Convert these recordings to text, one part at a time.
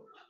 Lord.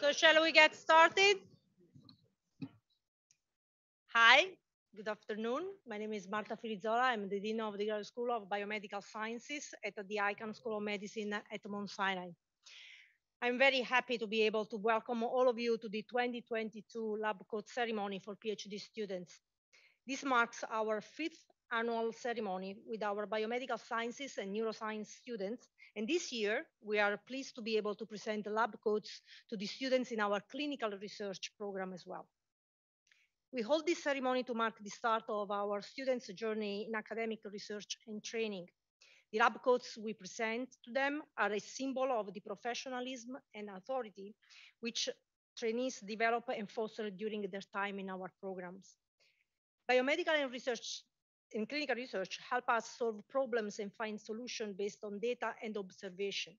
So shall we get started? Hi, good afternoon. My name is Marta Filizola. I'm the Dean of the Graduate School of Biomedical Sciences at the Icahn School of Medicine at Mount Sinai. I'm very happy to be able to welcome all of you to the 2022 Lab Coat ceremony for PhD students. This marks our fifth annual ceremony with our biomedical sciences and neuroscience students. And this year, we are pleased to be able to present the lab coats to the students in our clinical research program as well. We hold this ceremony to mark the start of our students' journey in academic research and training. The lab coats we present to them are a symbol of the professionalism and authority which trainees develop and foster during their time in our programs. Biomedical and research in clinical research help us solve problems and find solutions based on data and observation.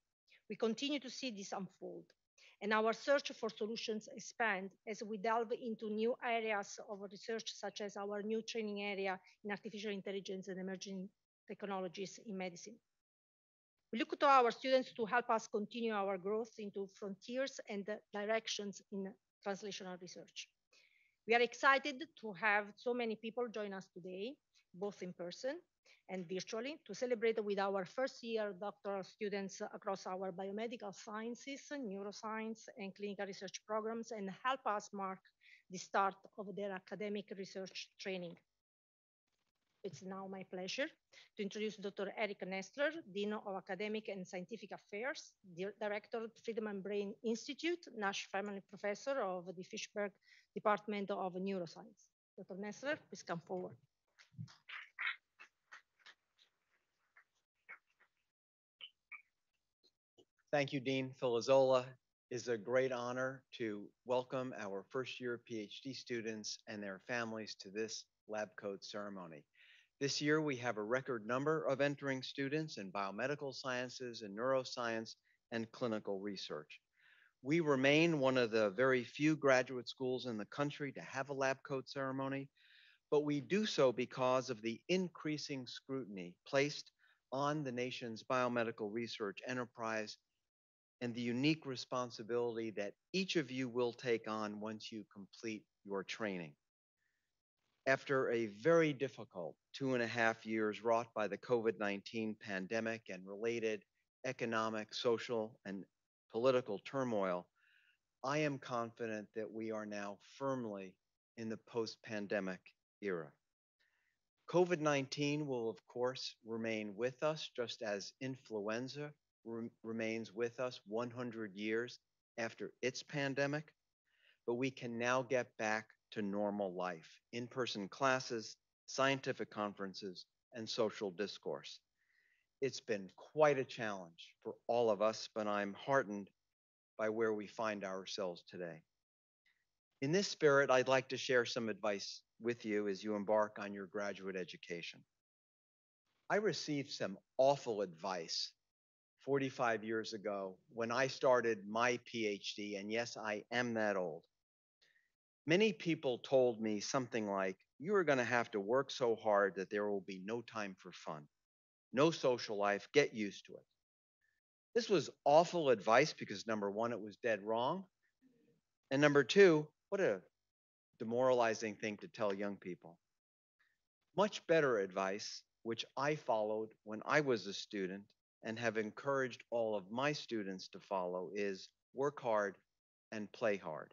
We continue to see this unfold, and our search for solutions expand as we delve into new areas of research, such as our new training area in artificial intelligence and emerging technologies in medicine. We look to our students to help us continue our growth into frontiers and directions in translational research. We are excited to have so many people join us today both in person and virtually to celebrate with our first year doctoral students across our biomedical sciences, neuroscience, and clinical research programs and help us mark the start of their academic research training. It's now my pleasure to introduce Dr. Eric Nestler, Dean of Academic and Scientific Affairs, Director of Friedman Brain Institute, Nash Family Professor of the Fishberg Department of Neuroscience. Dr. Nestler, please come forward. Thank you, Dean Filizola. It's a great honor to welcome our first year PhD students and their families to this lab coat ceremony. This year, we have a record number of entering students in biomedical sciences and neuroscience and clinical research. We remain one of the very few graduate schools in the country to have a lab coat ceremony, but we do so because of the increasing scrutiny placed on the nation's biomedical research enterprise and the unique responsibility that each of you will take on once you complete your training. After a very difficult two and a half years wrought by the COVID 19 pandemic and related economic, social, and political turmoil, I am confident that we are now firmly in the post pandemic era. COVID 19 will, of course, remain with us just as influenza re- remains with us 100 years after its pandemic. But we can now get back to normal life in person classes, scientific conferences, and social discourse. It's been quite a challenge for all of us, but I'm heartened by where we find ourselves today. In this spirit, I'd like to share some advice with you as you embark on your graduate education. I received some awful advice 45 years ago when I started my PhD, and yes, I am that old. Many people told me something like, You are going to have to work so hard that there will be no time for fun, no social life, get used to it. This was awful advice because number one, it was dead wrong. And number two, what a demoralizing thing to tell young people. Much better advice, which I followed when I was a student and have encouraged all of my students to follow, is work hard and play hard.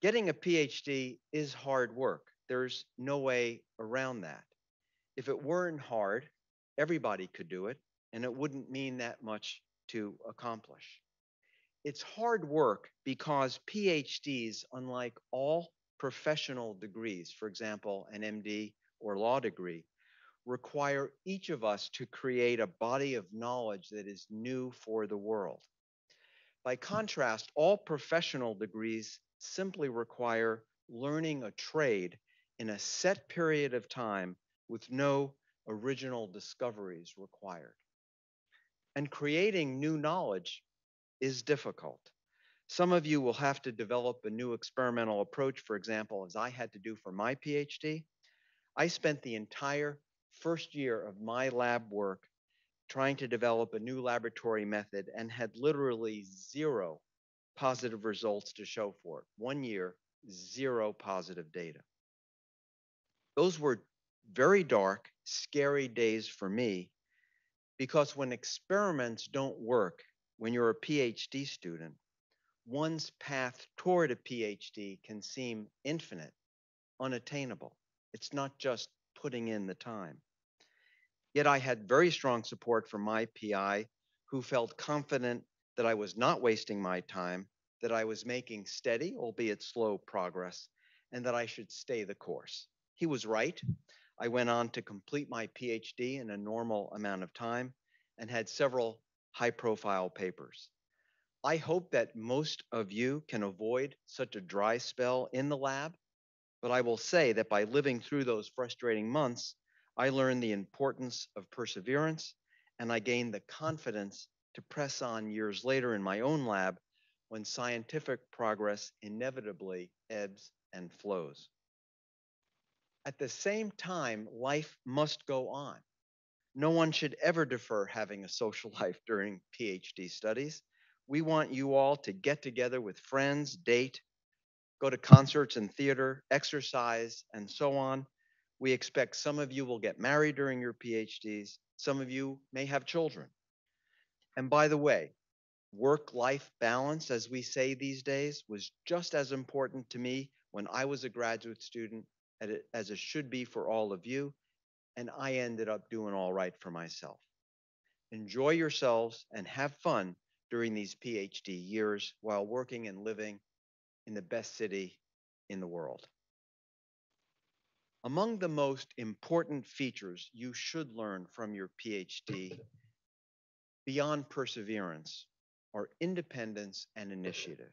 Getting a PhD is hard work. There's no way around that. If it weren't hard, everybody could do it, and it wouldn't mean that much to accomplish. It's hard work because PhDs, unlike all professional degrees, for example, an MD or law degree, require each of us to create a body of knowledge that is new for the world. By contrast, all professional degrees simply require learning a trade in a set period of time with no original discoveries required. And creating new knowledge is difficult. Some of you will have to develop a new experimental approach, for example, as I had to do for my PhD. I spent the entire first year of my lab work trying to develop a new laboratory method and had literally zero positive results to show for it. One year, zero positive data. Those were very dark, scary days for me because when experiments don't work when you're a PhD student, one's path toward a PhD can seem infinite, unattainable. It's not just putting in the time. Yet I had very strong support from my PI who felt confident that I was not wasting my time, that I was making steady, albeit slow progress, and that I should stay the course. He was right. I went on to complete my PhD in a normal amount of time and had several high profile papers. I hope that most of you can avoid such a dry spell in the lab, but I will say that by living through those frustrating months, I learned the importance of perseverance and I gained the confidence to press on years later in my own lab when scientific progress inevitably ebbs and flows. At the same time, life must go on. No one should ever defer having a social life during PhD studies. We want you all to get together with friends, date, go to concerts and theater, exercise, and so on. We expect some of you will get married during your PhDs. Some of you may have children. And by the way, work life balance, as we say these days, was just as important to me when I was a graduate student as it should be for all of you. And I ended up doing all right for myself. Enjoy yourselves and have fun during these PhD years while working and living in the best city in the world. Among the most important features you should learn from your PhD beyond perseverance are independence and initiative.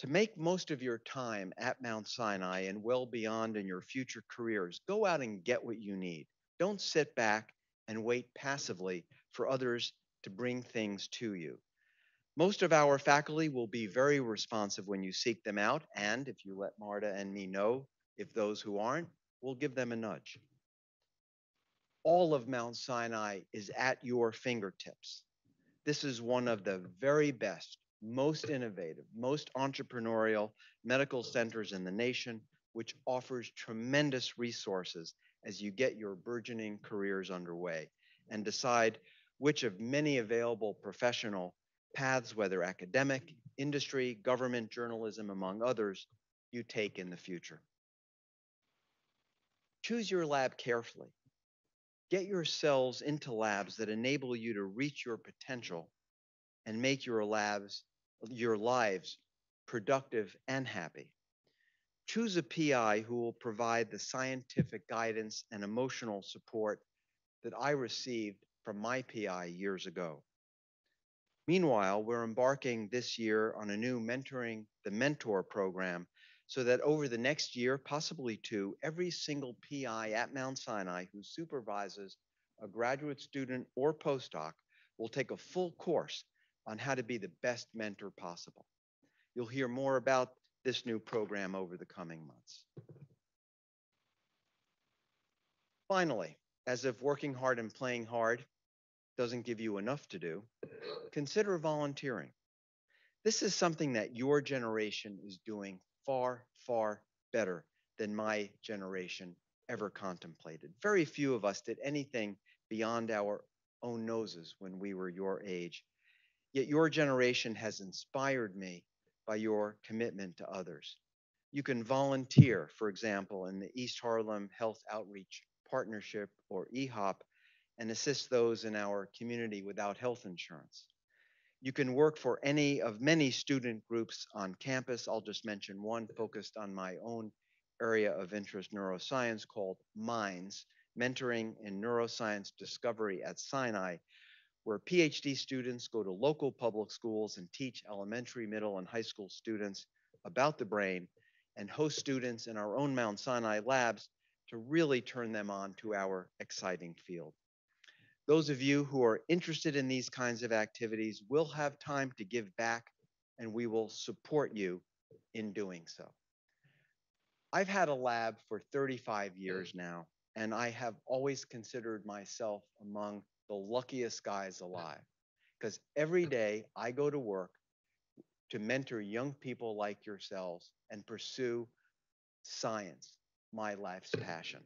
To make most of your time at Mount Sinai and well beyond in your future careers, go out and get what you need. Don't sit back and wait passively for others to bring things to you. Most of our faculty will be very responsive when you seek them out, and if you let Marta and me know, if those who aren't, we'll give them a nudge. All of Mount Sinai is at your fingertips. This is one of the very best, most innovative, most entrepreneurial medical centers in the nation, which offers tremendous resources as you get your burgeoning careers underway and decide which of many available professional paths, whether academic, industry, government, journalism, among others, you take in the future. Choose your lab carefully. Get yourselves into labs that enable you to reach your potential and make your labs, your lives productive and happy. Choose a PI who will provide the scientific guidance and emotional support that I received from my PI years ago. Meanwhile, we're embarking this year on a new mentoring the mentor program so that over the next year, possibly two, every single PI at Mount Sinai who supervises a graduate student or postdoc will take a full course on how to be the best mentor possible. You'll hear more about this new program over the coming months. Finally, as if working hard and playing hard doesn't give you enough to do, consider volunteering. This is something that your generation is doing far, far better than my generation ever contemplated. Very few of us did anything beyond our own noses when we were your age. Yet your generation has inspired me by your commitment to others. You can volunteer, for example, in the East Harlem Health Outreach Partnership or EHOP and assist those in our community without health insurance. You can work for any of many student groups on campus. I'll just mention one focused on my own area of interest, neuroscience, called MINDS, Mentoring in Neuroscience Discovery at Sinai, where PhD students go to local public schools and teach elementary, middle, and high school students about the brain and host students in our own Mount Sinai labs to really turn them on to our exciting field. Those of you who are interested in these kinds of activities will have time to give back, and we will support you in doing so. I've had a lab for 35 years now, and I have always considered myself among the luckiest guys alive because every day I go to work to mentor young people like yourselves and pursue science, my life's passion.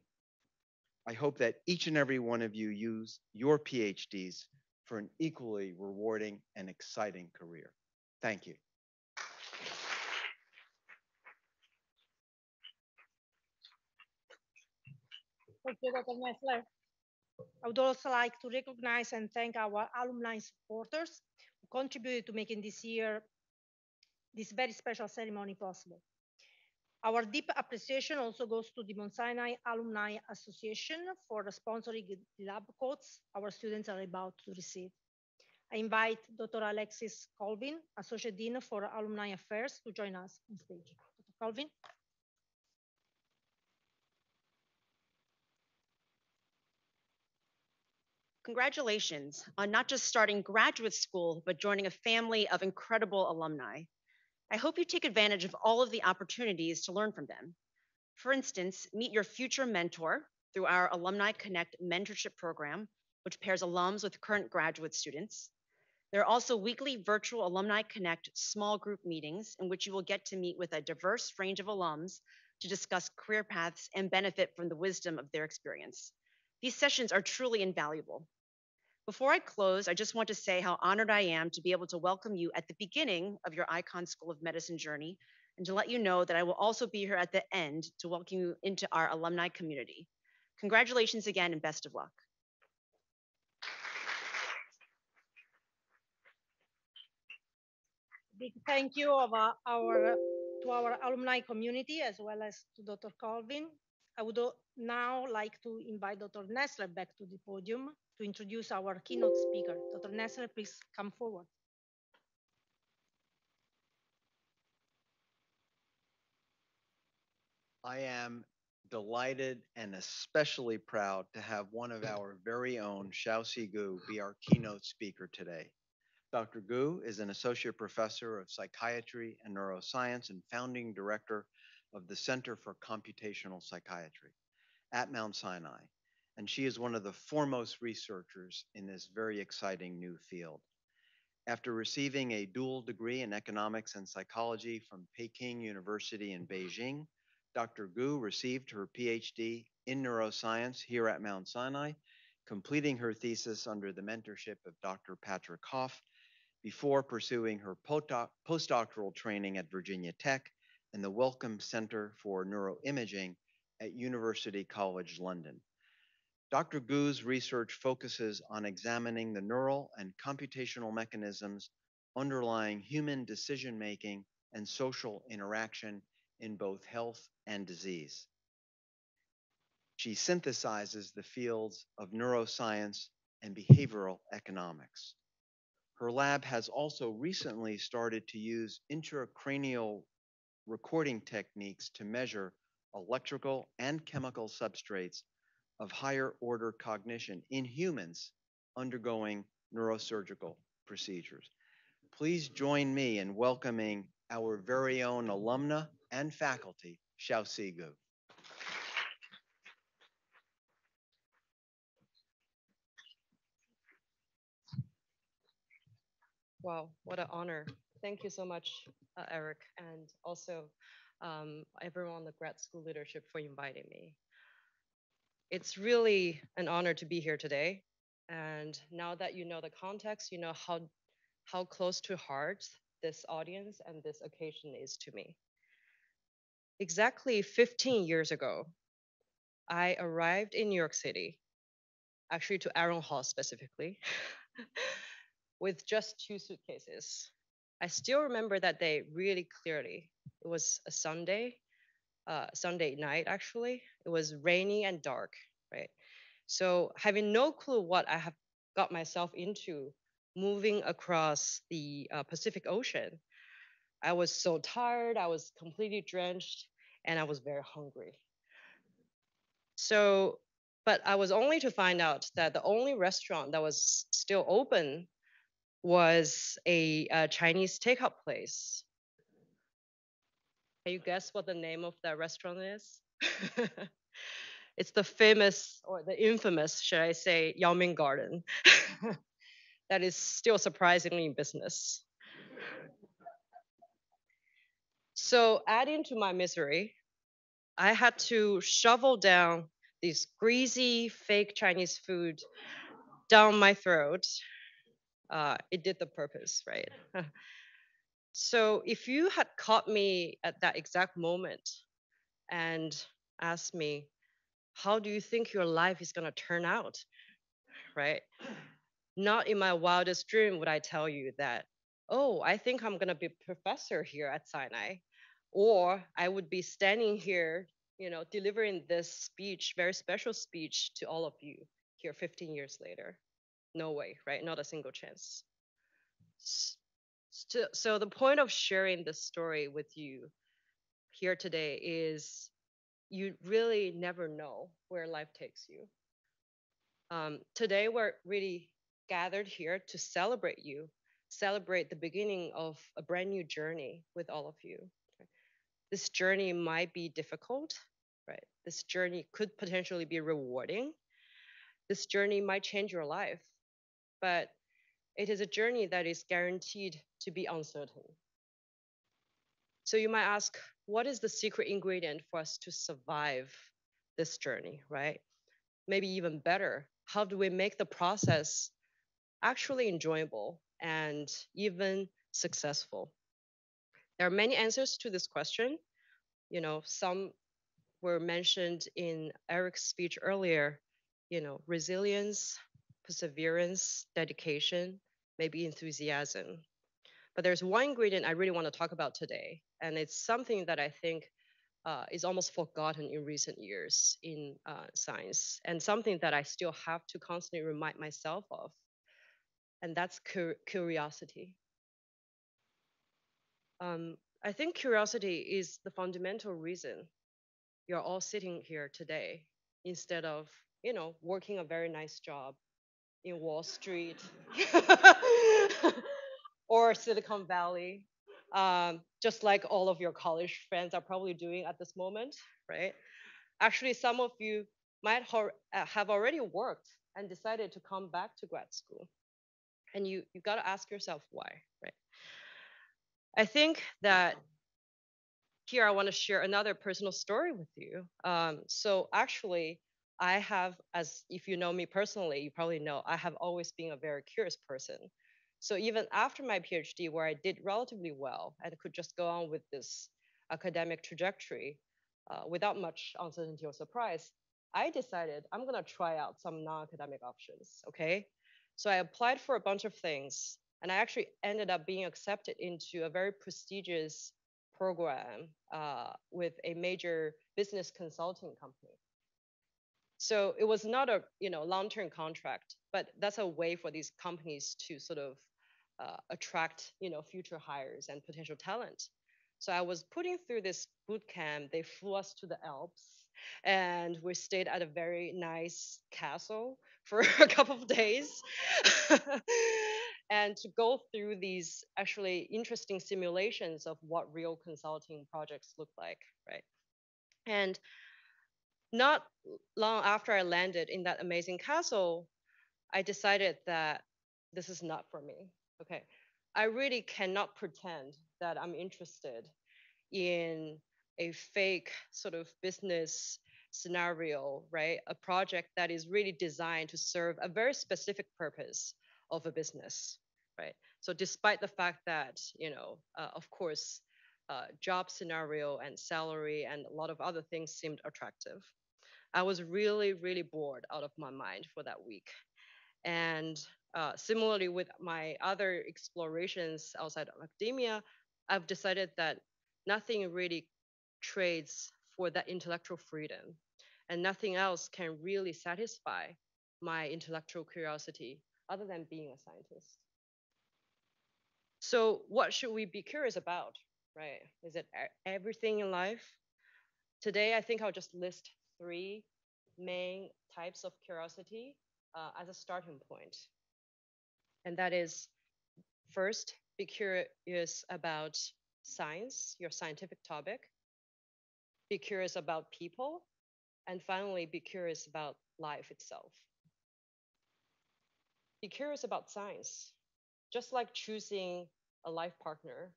I hope that each and every one of you use your PhDs for an equally rewarding and exciting career. Thank you. Thank you, Dr. Nestler. I would also like to recognize and thank our alumni supporters who contributed to making this year this very special ceremony possible. Our deep appreciation also goes to the Mount Sinai Alumni Association for sponsoring the lab coats our students are about to receive. I invite Dr. Alexis Colvin, Associate Dean for Alumni Affairs, to join us on stage. Dr. Colvin. Congratulations on not just starting graduate school, but joining a family of incredible alumni. I hope you take advantage of all of the opportunities to learn from them. For instance, meet your future mentor through our Alumni Connect mentorship program, which pairs alums with current graduate students. There are also weekly virtual Alumni Connect small group meetings in which you will get to meet with a diverse range of alums to discuss career paths and benefit from the wisdom of their experience. These sessions are truly invaluable. Before I close, I just want to say how honored I am to be able to welcome you at the beginning of your Icahn School of Medicine journey and to let you know that I will also be here at the end to welcome you into our alumni community. Congratulations again and best of luck. Big thank you of our, our to our alumni community as well as to Dr. Colvin I would now like to invite Dr. Nestler back to the podium to introduce our keynote speaker. Dr. Nestler, please come forward. I am delighted and especially proud to have one of our very own Xiaosi Gu be our keynote speaker today. Dr. Gu is an associate professor of psychiatry and neuroscience and founding director of the Center for Computational Psychiatry at Mount Sinai, and she is one of the foremost researchers in this very exciting new field. After receiving a dual degree in economics and psychology from Peking University in Beijing, Dr. Gu received her PhD in neuroscience here at Mount Sinai, completing her thesis under the mentorship of Dr. Patrick Hof before pursuing her postdoctoral training at Virginia Tech and the Wellcome Center for Neuroimaging at University College London. Dr. Gu's research focuses on examining the neural and computational mechanisms underlying human decision making and social interaction in both health and disease. She synthesizes the fields of neuroscience and behavioral economics. Her lab has also recently started to use intracranial recording techniques to measure electrical and chemical substrates of higher order cognition in humans undergoing neurosurgical procedures. Please join me in welcoming our very own alumna and faculty, Xiaosi Gu. Wow, what an honor. Thank you so much, uh, Eric, and also um, everyone on the grad school leadership for inviting me. It's really an honor to be here today. And now that you know the context, you know how, how close to heart this audience and this occasion is to me. Exactly 15 years ago, I arrived in New York City, actually to Aron Hall specifically. with just two suitcases. I still remember that day really clearly. It was a Sunday, uh, Sunday night actually. It was rainy and dark, right? So having no clue what I have got myself into, moving across the uh, Pacific Ocean, I was so tired. I was completely drenched, and I was very hungry. So, but I was only to find out that the only restaurant that was still open was a, a Chinese takeout place. Can you guess what the name of that restaurant is? it's the famous or the infamous, should I say, Yao Ming Garden. that is still surprisingly in business. So, adding to my misery, I had to shovel down this greasy fake Chinese food down my throat uh, it did the purpose, right? so if you had caught me at that exact moment and asked me, how do you think your life is going to turn out? Right? Not in my wildest dream would I tell you that, oh, I think I'm going to be professor here at Sinai. Or I would be standing here, you know, delivering this speech, very special speech to all of you here 15 years later. No way, right? Not a single chance. So, so the point of sharing this story with you here today is you really never know where life takes you. Um, today, we're really gathered here to celebrate you, celebrate the beginning of a brand new journey with all of you. This journey might be difficult, right? This journey could potentially be rewarding. This journey might change your life but it is a journey that is guaranteed to be uncertain. So you might ask, what is the secret ingredient for us to survive this journey, right? Maybe even better, how do we make the process actually enjoyable and even successful? There are many answers to this question. You know, some were mentioned in Eric's speech earlier, you know, resilience, perseverance, dedication, maybe enthusiasm. But there's one ingredient I really want to talk about today, and it's something that I think uh, is almost forgotten in recent years in uh, science, and something that I still have to constantly remind myself of, and that's cur- curiosity. Um, I think curiosity is the fundamental reason you're all sitting here today instead of, you know, working a very nice job in Wall Street or Silicon Valley, um, just like all of your college friends are probably doing at this moment, right? Actually, some of you might uh, have already worked and decided to come back to grad school. And you, you got to ask yourself why, right? I think that here I want to share another personal story with you. Um, so actually, I have, as if you know me personally, you probably know, I have always been a very curious person. So even after my PhD, where I did relatively well and could just go on with this academic trajectory, uh, without much uncertainty or surprise, I decided I'm gonna try out some non-academic options. Okay, so I applied for a bunch of things, and I actually ended up being accepted into a very prestigious program uh, with a major business consulting company. So it was not a you know long-term contract, but that's a way for these companies to sort of uh, attract you know future hires and potential talent. So I was putting through this boot camp. They flew us to the Alps, and we stayed at a very nice castle for a couple of days. and to go through these actually interesting simulations of what real consulting projects look like, right? And not long after I landed in that amazing castle, I decided that this is not for me. Okay. I really cannot pretend that I'm interested in a fake sort of business scenario, right? A project that is really designed to serve a very specific purpose of a business, right? So despite the fact that, you know, uh, of course, uh, job scenario and salary and a lot of other things seemed attractive. I was really, really bored out of my mind for that week. And uh, similarly with my other explorations outside of academia, I've decided that nothing really trades for that intellectual freedom, and nothing else can really satisfy my intellectual curiosity other than being a scientist. So, what should we be curious about, right? Is it everything in life? Today, I think I'll just list three main types of curiosity uh, as a starting point. And that is first, be curious about science, your scientific topic. Be curious about people. And finally, be curious about life itself. Be curious about science. Just like choosing a life partner,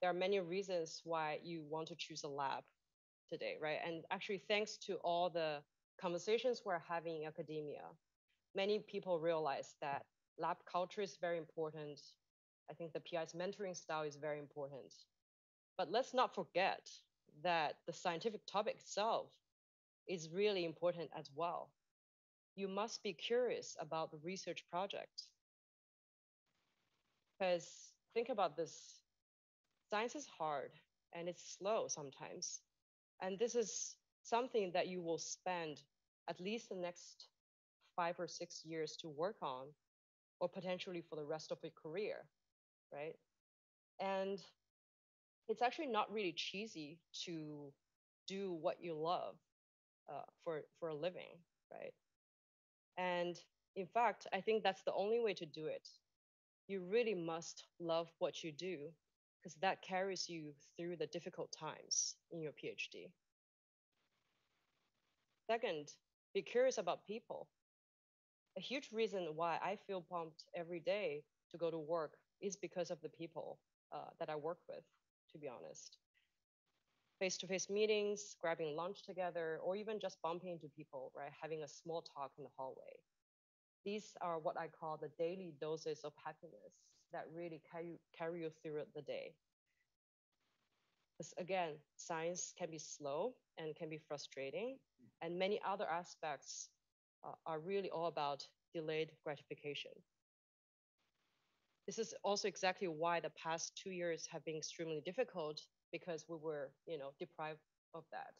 there are many reasons why you want to choose a lab today, right? And actually, thanks to all the conversations we're having in academia, many people realize that lab culture is very important. I think the PI's mentoring style is very important. But let's not forget that the scientific topic itself is really important as well. You must be curious about the research project. Because think about this science is hard and it's slow sometimes. And this is something that you will spend at least the next five or six years to work on, or potentially for the rest of your career, right? And it's actually not really cheesy to do what you love uh, for for a living, right? And in fact, I think that's the only way to do it. You really must love what you do because that carries you through the difficult times in your PhD. Second, be curious about people. A huge reason why I feel pumped every day to go to work is because of the people uh, that I work with, to be honest. Face to face meetings, grabbing lunch together, or even just bumping into people, right? Having a small talk in the hallway. These are what I call the daily doses of happiness that really carry, carry you through the day. Because again, science can be slow and can be frustrating, and many other aspects uh, are really all about delayed gratification. This is also exactly why the past two years have been extremely difficult because we were, you know, deprived of that.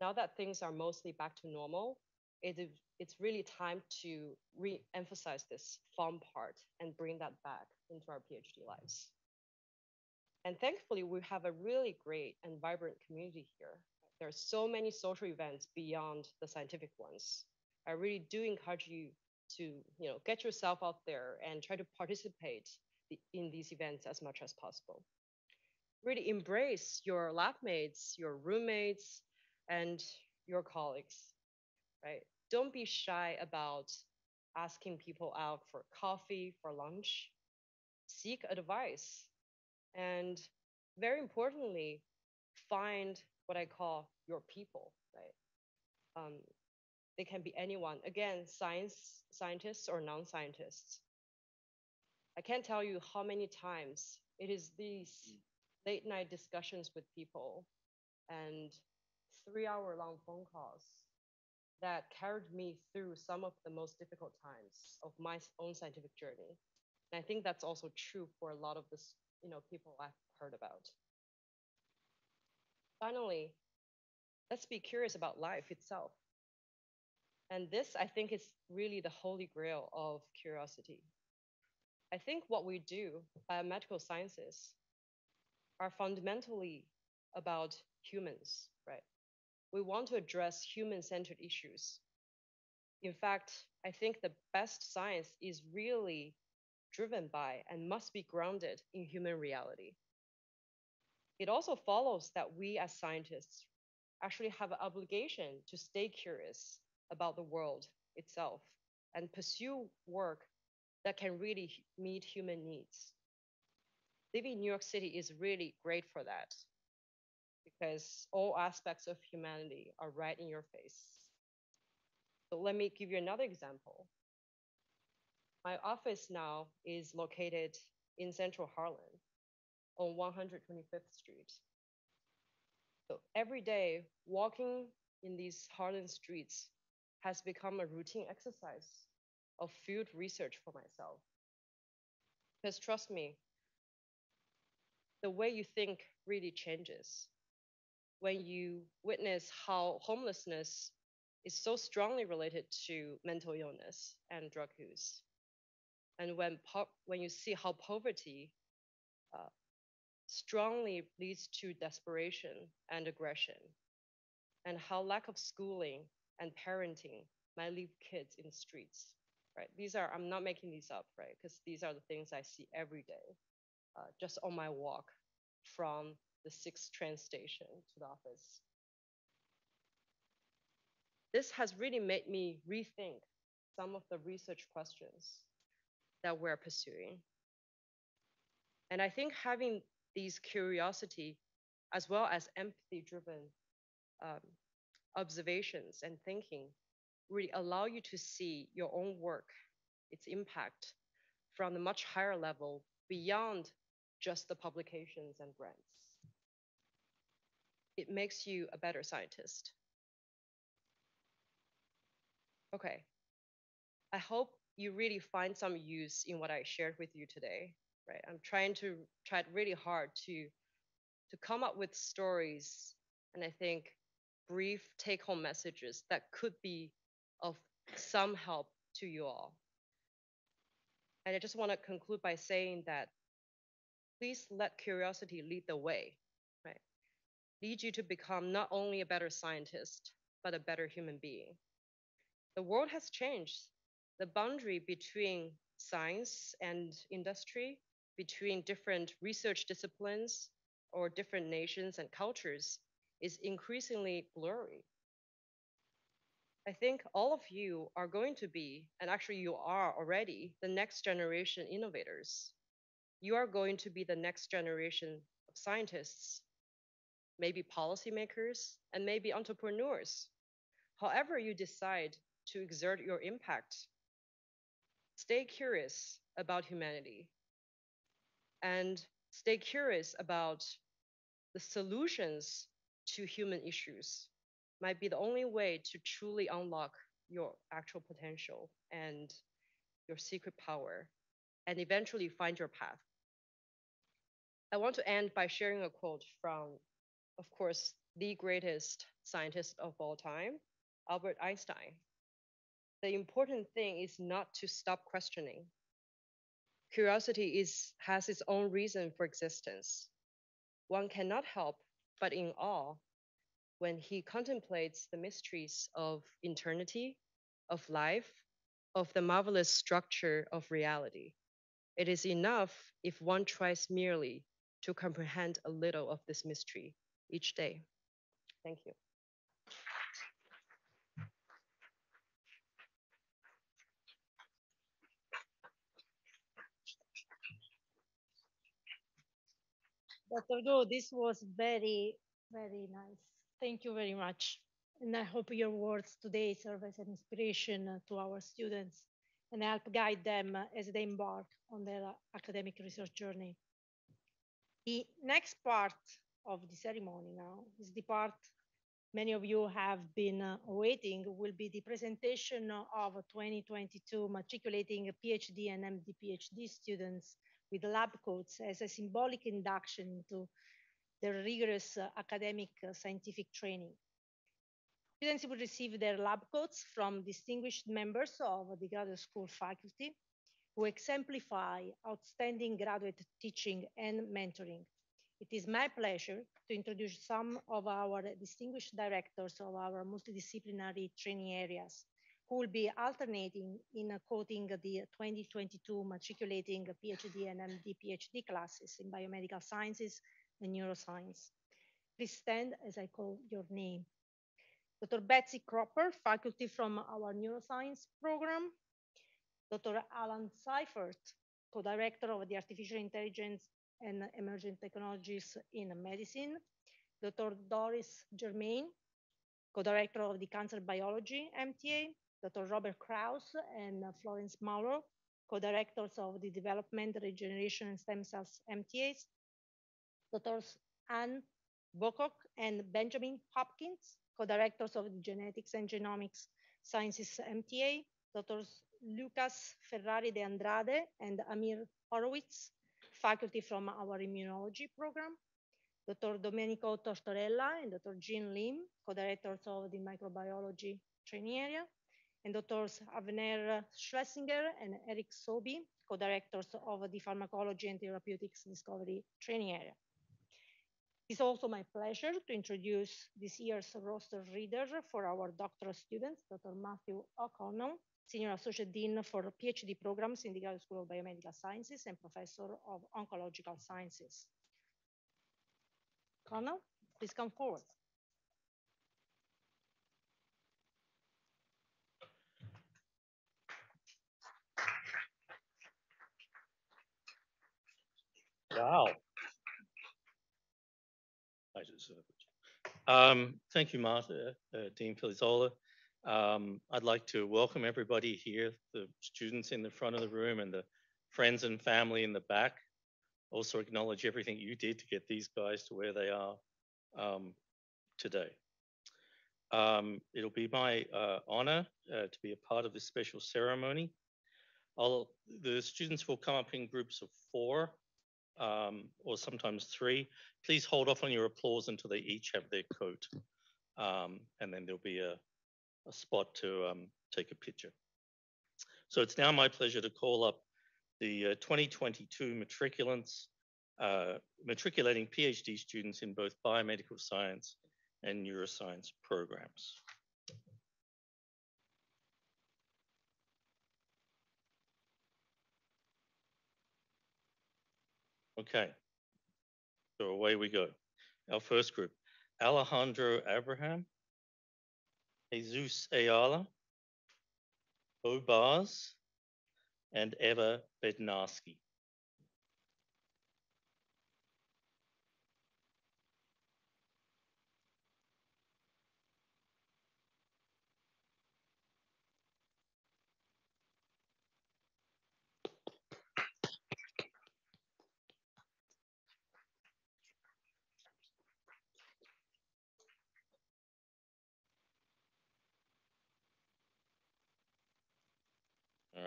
Now that things are mostly back to normal, it it's really time to re-emphasize this fun part and bring that back into our PhD lives. And thankfully, we have a really great and vibrant community here. There are so many social events beyond the scientific ones. I really do encourage you to, you know, get yourself out there and try to participate in these events as much as possible. Really embrace your lab mates, your roommates, and your colleagues right? Don't be shy about asking people out for coffee, for lunch. Seek advice. And very importantly, find what I call your people, right? Um, they can be anyone. Again, science, scientists or non-scientists. I can't tell you how many times it is these late night discussions with people and three hour long phone calls that carried me through some of the most difficult times of my own scientific journey. And I think that's also true for a lot of the you know, people I've heard about. Finally, let's be curious about life itself. And this, I think, is really the holy grail of curiosity. I think what we do, biomedical sciences, are fundamentally about humans, right? We want to address human centered issues. In fact, I think the best science is really driven by and must be grounded in human reality. It also follows that we as scientists actually have an obligation to stay curious about the world itself and pursue work that can really meet human needs. Living in New York City is really great for that because all aspects of humanity are right in your face. So let me give you another example. My office now is located in central Harlem on 125th Street. So every day, walking in these Harlem streets has become a routine exercise of field research for myself. Because trust me, the way you think really changes when you witness how homelessness is so strongly related to mental illness and drug use. And when, when you see how poverty uh, strongly leads to desperation and aggression, and how lack of schooling and parenting might leave kids in the streets, right? These are, I'm not making these up, right? Because these are the things I see every day, uh, just on my walk from the sixth train station to the office. This has really made me rethink some of the research questions that we're pursuing. And I think having these curiosity as well as empathy driven um, observations and thinking really allow you to see your own work, its impact from a much higher level beyond just the publications and grants. It makes you a better scientist. Okay, I hope you really find some use in what I shared with you today, right? I'm trying to try really hard to, to come up with stories and I think brief take home messages that could be of some help to you all. And I just want to conclude by saying that please let curiosity lead the way? Lead you to become not only a better scientist, but a better human being. The world has changed the boundary between science and industry, between different research disciplines or different nations and cultures is increasingly blurry. I think all of you are going to be, and actually you are already, the next generation innovators. You are going to be the next generation of scientists, maybe policymakers, and maybe entrepreneurs. However, you decide to exert your impact stay curious about humanity and stay curious about the solutions to human issues might be the only way to truly unlock your actual potential and your secret power and eventually find your path. I want to end by sharing a quote from, of course, the greatest scientist of all time, Albert Einstein the important thing is not to stop questioning. Curiosity is, has its own reason for existence. One cannot help but in awe when he contemplates the mysteries of eternity, of life, of the marvelous structure of reality. It is enough if one tries merely to comprehend a little of this mystery each day. Thank you. Dr. Gu, this was very, very nice. Thank you very much. And I hope your words today serve as an inspiration uh, to our students and help guide them uh, as they embark on their uh, academic research journey. The next part of the ceremony now. Is the part many of you have been uh, awaiting will be the presentation of 2022 matriculating PhD and MD PhD students with lab coats as a symbolic induction into their rigorous uh, academic uh, scientific training. Students will receive their lab coats from distinguished members of the graduate school faculty who exemplify outstanding graduate teaching and mentoring. It is my pleasure to introduce some of our distinguished directors of our multidisciplinary training areas who will be alternating in quoting the 2022 matriculating PhD and MD PhD classes in biomedical sciences and neuroscience. Please stand as I call your name. Dr. Betsy Cropper, faculty from our neuroscience program. Dr. Alan Seifert, co-director of the Artificial Intelligence and Emerging Technologies in Medicine. Dr. Doris Germain, co-director of the Cancer Biology MTA. Dr. Robert Krauss and Florence Marlow, co-directors of the Development, Regeneration, and Stem Cells MTAs. Drs. Anne Bowcock and Benjamin Hopkins, co-directors of the Genetics and Genomics Sciences MTA, Drs. Lucas Ferrari de Andrade and Amir Horowitz, faculty from our immunology program, Dr. Domenico Tortorella and Dr. Jean Lim, co-directors of the microbiology training area, and Drs. Avner Schlessinger and Eric Sobie, co-directors of the pharmacology and therapeutics discovery training area. It's also my pleasure to introduce this year's roster reader for our doctoral students, Dr. Matthew O'Connell, Senior Associate Dean for PhD programs in the Graduate School of Biomedical Sciences and Professor of Oncological Sciences. Connell, please come forward. Wow. I deserve it. Um, thank you, Martha, uh, Dean Filizola. Um, I'd like to welcome everybody here, the students in the front of the room and the friends and family in the back. Also acknowledge everything you did to get these guys to where they are um, today. Um, it'll be my uh, honor uh, to be a part of this special ceremony. I'll, the students will come up in groups of four um, or sometimes three. Please hold off on your applause until they each have their coat. Um, and then there'll be a, a spot to um, take a picture. So it's now my pleasure to call up the uh, 2022 matriculants, uh, matriculating PhD students in both biomedical science and neuroscience programs. Okay, so away we go. Our first group, Alejandro Abraham, Jesus Ayala, Bo and Eva Bednarski.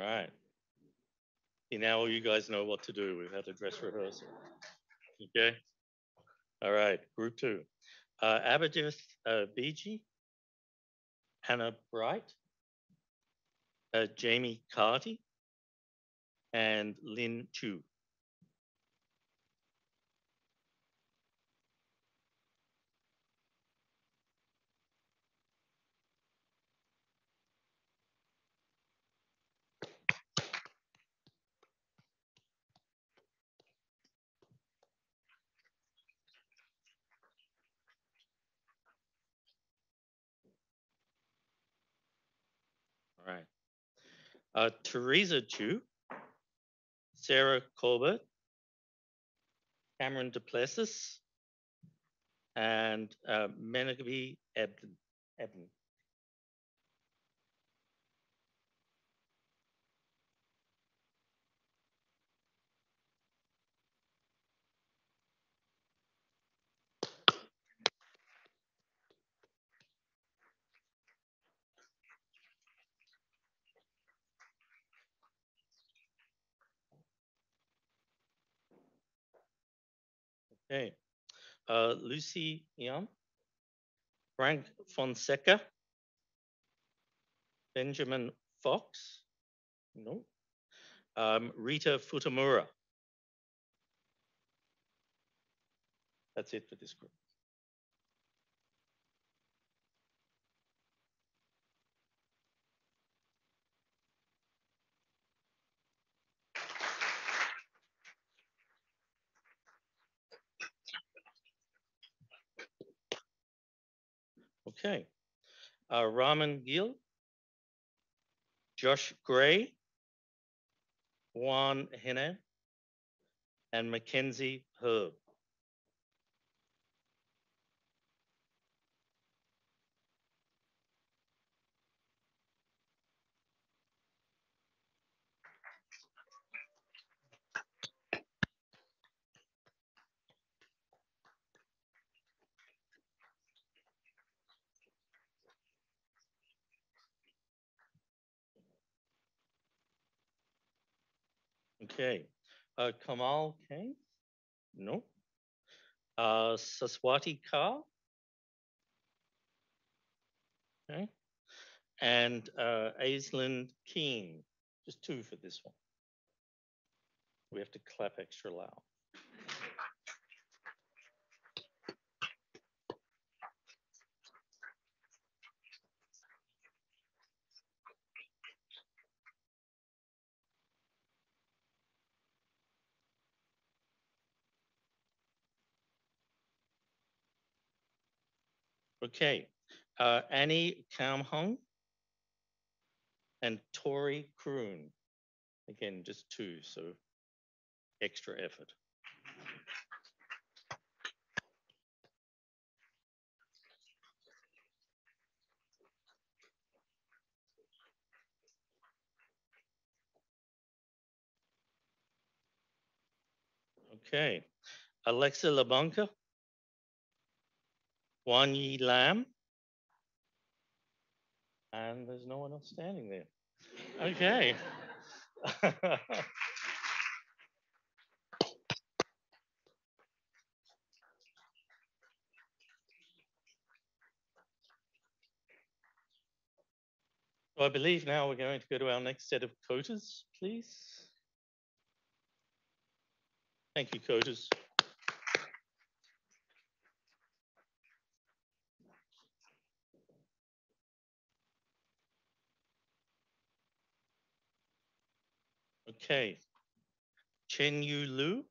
Right. Now you guys know what to do. We've had a dress rehearsal. Okay. All right. Group two. Uh, Abadith uh, Hannah Bright, uh, Jamie Carty, and Lynn Chu. All right. Uh, Teresa Chu, Sarah Corbett, Cameron Duplessis, and uh, Menagabi Ebden. Ebden. Okay. Uh, Lucy Young, Frank Fonseca, Benjamin Fox, no. Um, Rita Futamura. That's it for this group. Okay. Uh, Raman Gill, Josh Gray, Juan Hene, and Mackenzie Herb. Okay. Uh, Kamal Kane? No. Uh, Saswati Kar? Okay. And uh, Aislinn Keen. Just two for this one. We have to clap extra loud. Okay, uh, Annie Kamhung and Tori Kroon. Again, just two, so extra effort. Okay, Alexa Labanka, Wan Yi Lam, and there's no one else standing there. Okay. I believe now we're going to go to our next set of coders, please. Thank you, coders. Okay. Chen Yu Lu.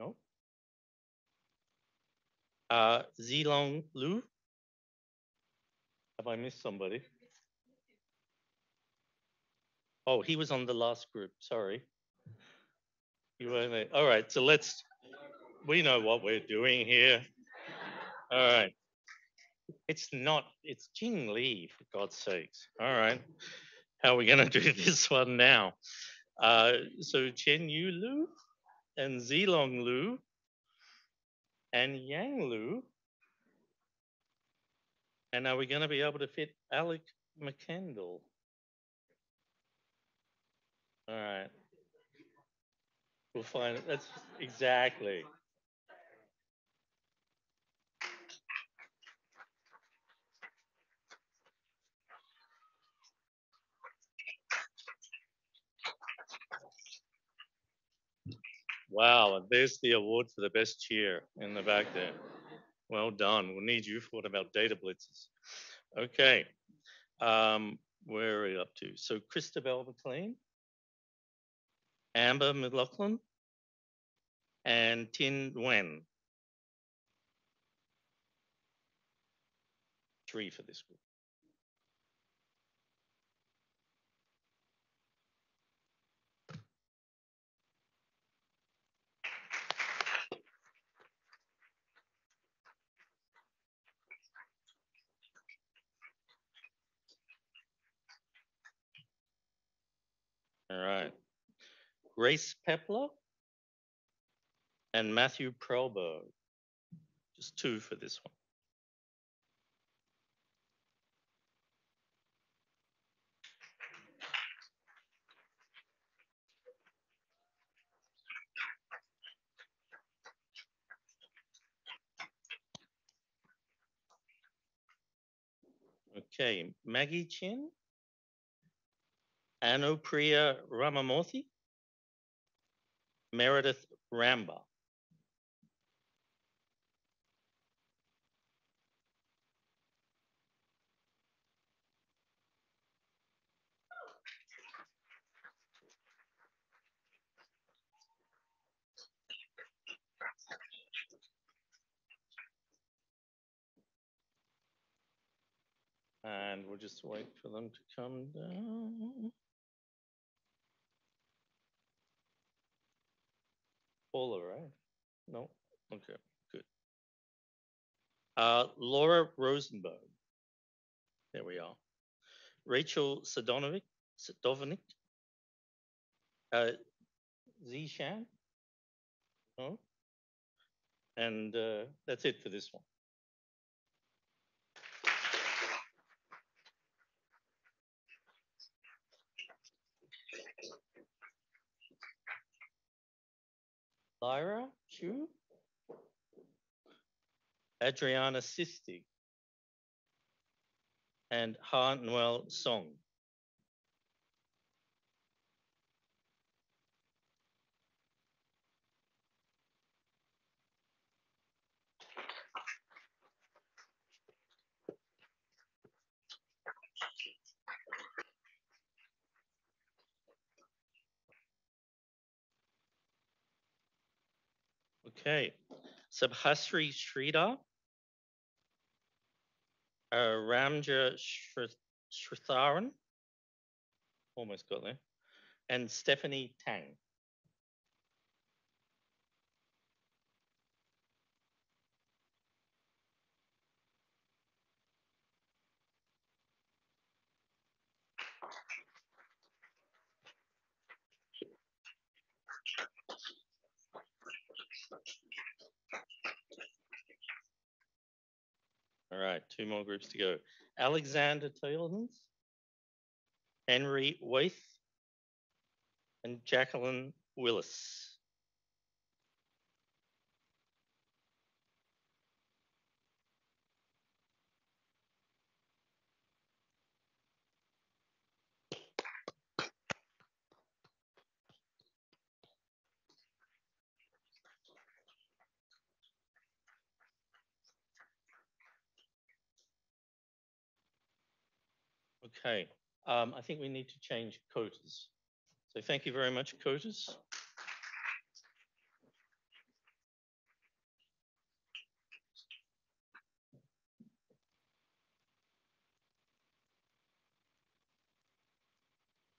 No. Uh, Zilong Lu. Have I missed somebody? Oh, he was on the last group. Sorry. You were there. All right. So let's, we know what we're doing here. All right. It's not, it's Jing Li, for God's sakes. All right. How are we going to do this one now? Uh, so Chen Yu Lu and Zilong Lu and Yang Lu. And are we going to be able to fit Alec McKendall? All right. We'll find it. That's exactly. Wow, and there's the award for the best cheer in the back there. Well done. We'll need you for what about data blitzes. Okay. Um, where are we up to? So Christabel McLean, Amber McLaughlin, and Tin Nguyen. Three for this group. Grace Pepler and Matthew Prelberg. Just two for this one. Okay, Maggie Chin, Anupriya Ramamurthy, Meredith Ramba. And we'll just wait for them to come down. Paula, right? No? Okay, good. Uh, Laura Rosenberg. There we are. Rachel Sadonovic, Sadovnik. Uh, Zishan? No? And uh, that's it for this one. Lyra Chu, Adriana Sisti, and Hartnell Song. Okay, Subhasri Sridhar, uh, Ramja Shri- Sritharan, almost got there, and Stephanie Tang. All right, two more groups to go. Alexander Taylors, Henry Waith, and Jacqueline Willis. Okay, um, I think we need to change quotas. So thank you very much, quotas.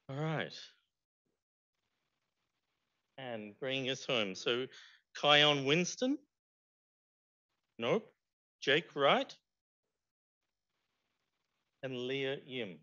All right. And bringing us home. So Kion Winston? Nope. Jake Wright? And Leah Yim.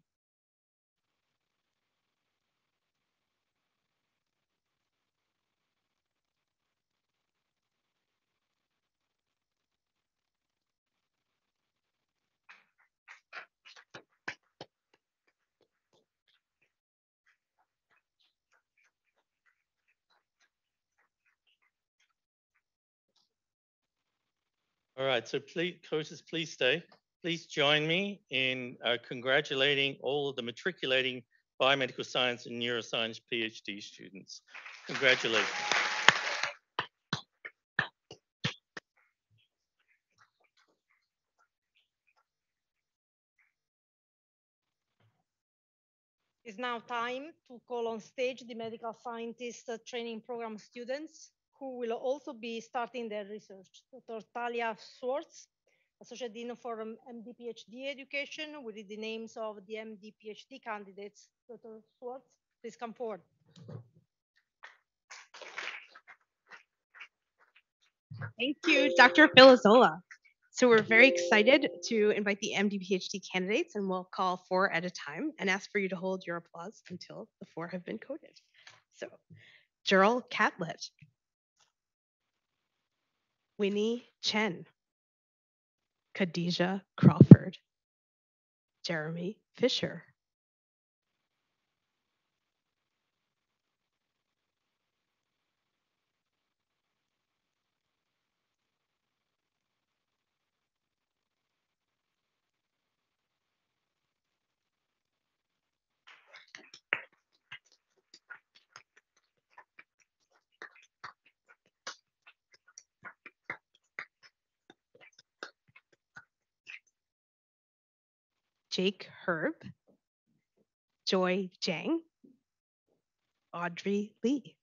All right, so please, coaches, please stay. Please join me in uh, congratulating all of the matriculating biomedical science and neuroscience PhD students. Congratulations. It's now time to call on stage the medical scientist uh, training program students who will also be starting their research. Dr. Talia Swartz, Associate Dean for um, MD PhD Education, read the names of the MD PhD candidates. Dr. Swartz, please come forward. Thank you, Dr. Filizola. So we're very excited to invite the MD PhD candidates and we'll call four at a time and ask for you to hold your applause until the four have been coded. So Gerald Catlett, Winnie Chen, Khadijah Crawford, Jeremy Fisher, Jake Herb, Joy Jang, Audrey Lee.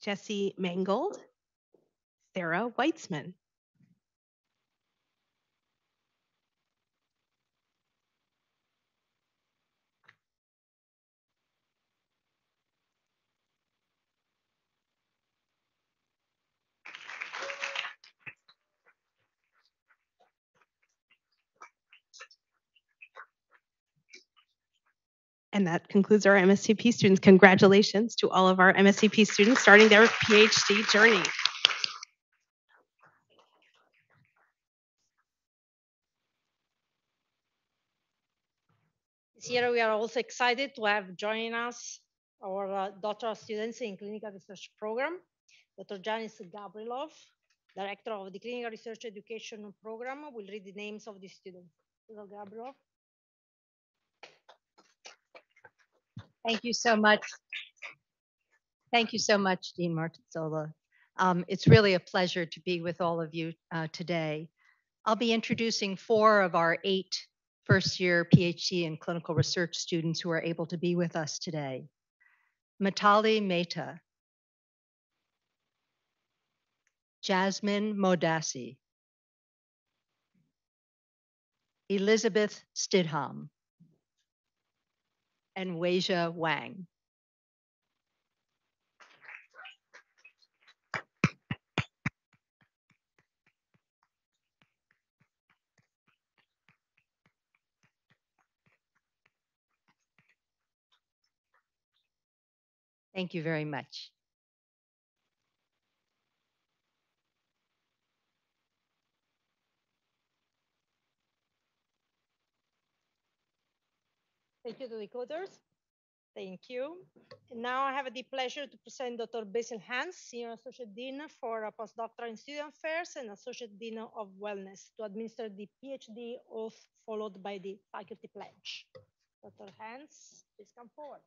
Jesse Mangold, Sarah Weitzman. And that concludes our MSTP students. Congratulations to all of our MSTP students starting their PhD journey. Year we are also excited to have joining us our uh, doctoral students in clinical research program, Dr. Janice Gabrilove, director of the clinical research education program, will read the names of the students. Dr. Gabrilov. Thank you so much. Thank you so much, Dean Martizzola. Um, it's really a pleasure to be with all of you uh, today. I'll be introducing four of our eight first year PhD and clinical research students who are able to be with us today. Mitali Mehta, Jasmine Modassi, Elizabeth Stidham, and Weijia Wang. Thank you very much. Thank you to the coders. Thank you. And now I have the pleasure to present Dr. Basil Hanss, Senior Associate Dean for Postdoctoral and Student Affairs and Associate Dean of Wellness to administer the PhD oath followed by the faculty pledge. Dr. Hanss, please come forward.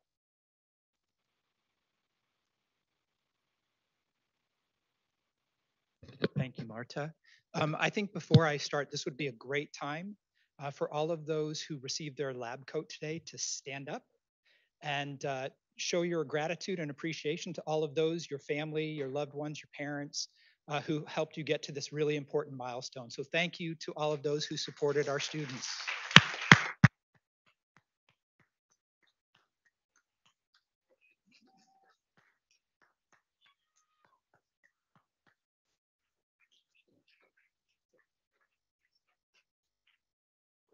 Thank you, Marta. Um, I think before I start, this would be a great time uh, for all of those who received their lab coat today to stand up and uh, show your gratitude and appreciation to all of those, your family, your loved ones, your parents, uh, who helped you get to this really important milestone. So thank you to all of those who supported our students.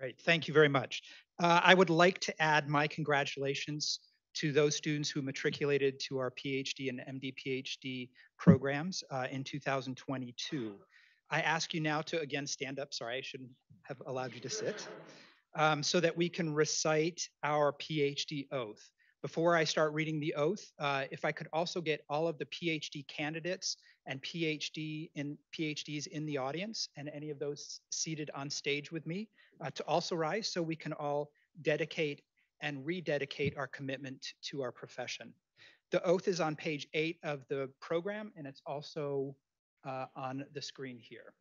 Great, thank you very much. Uh, I would like to add my congratulations to those students who matriculated to our PhD and MD PhD programs uh, in 2022. I ask you now to again stand up. Sorry, I shouldn't have allowed you to sit. Um, so that we can recite our PhD oath. Before I start reading the oath, uh, if I could also get all of the PhD candidates and PhD in PhDs in the audience and any of those seated on stage with me uh, to also rise so we can all dedicate and rededicate our commitment to our profession. The oath is on page eight of the program and it's also uh, on the screen here.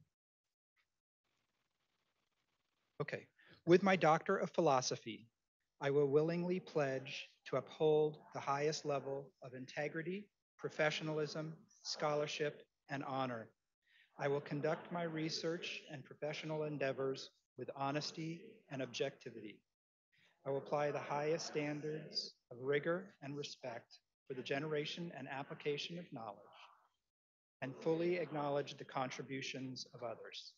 Okay, with my Doctor of Philosophy, I will willingly pledge to uphold the highest level of integrity, professionalism, scholarship, and honor. I will conduct my research and professional endeavors with honesty and objectivity. I will apply the highest standards of rigor and respect for the generation and application of knowledge and fully acknowledge the contributions of others.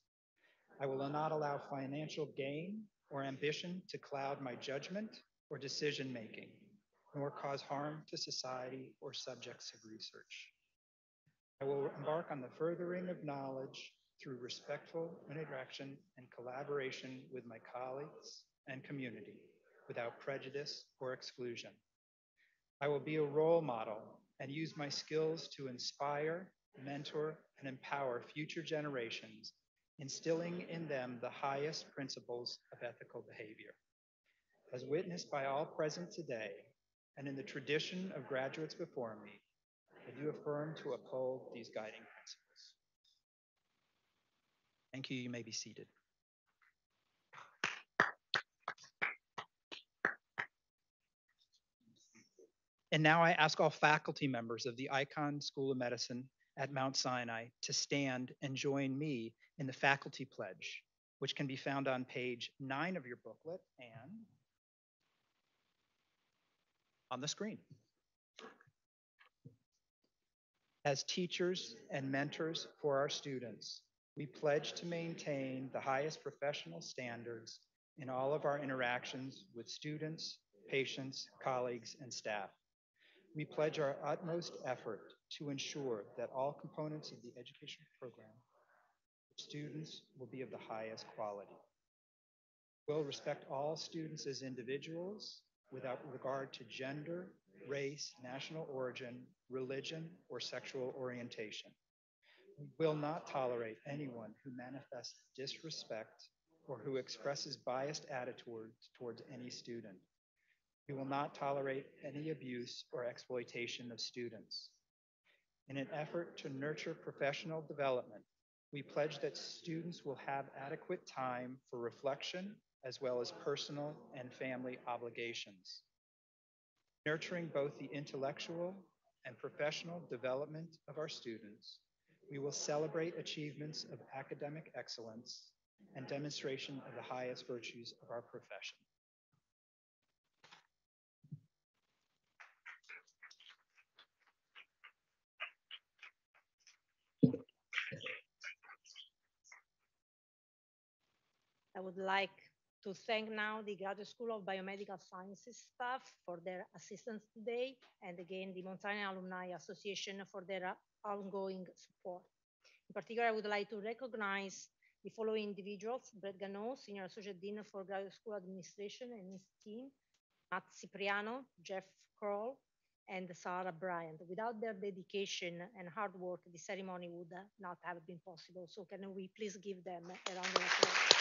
I will not allow financial gain or ambition to cloud my judgment or decision making, nor cause harm to society or subjects of research. I will embark on the furthering of knowledge through respectful interaction and collaboration with my colleagues and community without prejudice or exclusion. I will be a role model and use my skills to inspire, mentor, and empower future generations, instilling in them the highest principles of ethical behavior. As witnessed by all present today, and in the tradition of graduates before me, I do affirm to uphold these guiding principles. Thank you. You may be seated. And now I ask all faculty members of the Icahn School of Medicine at Mount Sinai to stand and join me in the faculty pledge, which can be found on page nine of your booklet and on the screen. As teachers and mentors for our students, we pledge to maintain the highest professional standards in all of our interactions with students, patients, colleagues, and staff. We pledge our utmost effort to ensure that all components of the education program for students will be of the highest quality. We'll respect all students as individuals without regard to gender, race, national origin, religion, or sexual orientation. We will not tolerate anyone who manifests disrespect or who expresses biased attitudes towards any student. We will not tolerate any abuse or exploitation of students. In an effort to nurture professional development, we pledge that students will have adequate time for reflection as well as personal and family obligations. Nurturing both the intellectual and professional development of our students, we will celebrate achievements of academic excellence and demonstration of the highest virtues of our profession. I would like to thank now the Graduate School of Biomedical Sciences staff for their assistance today, and again, the Mount Sinai Alumni Association for their uh, ongoing support. In particular, I would like to recognize the following individuals, Brett Gano, Senior Associate Dean for Graduate School Administration and his team, Matt Cipriano, Jeff Kroll, and Sarah Bryant. Without their dedication and hard work, the ceremony would uh, not have been possible. So can we please give them a round of applause?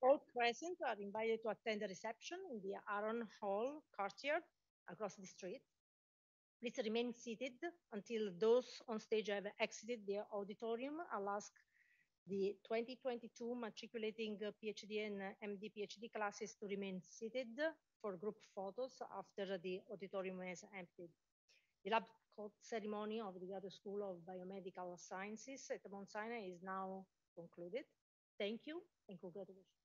All present are invited to attend the reception in the Aron Hall courtyard across the street. Please remain seated until those on stage have exited the auditorium. I'll ask the 2022 matriculating PhD and MD PhD classes to remain seated for group photos after the auditorium is emptied. The lab coat ceremony of the Graduate School of Biomedical Sciences at Mount Sinai is now concluded. Thank you and congratulations.